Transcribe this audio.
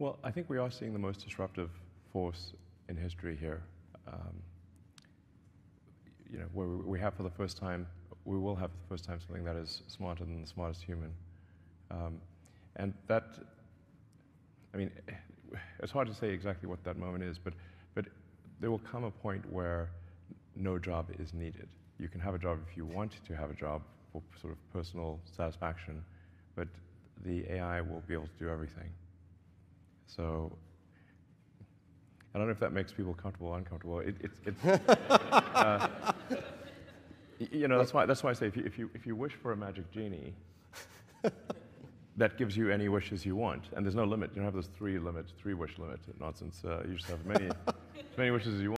Well, I think we are seeing the most disruptive force in history here. Um, you know, where we have for the first time, we will have for the first time something that is smarter than the smartest human. Um, and that, I mean, it's hard to say exactly what that moment is, but, but there will come a point where no job is needed. You can have a job if you want to have a job for sort of personal satisfaction, but the AI will be able to do everything. So I don't know if that makes people comfortable or uncomfortable. It, it, it, uh, you know, that's why, that's why I say if you, if, you, if you wish for a magic genie, that gives you any wishes you want. And there's no limit. You don't have this three limit, three wish limit nonsense. Uh, you just have many, as many wishes as you want.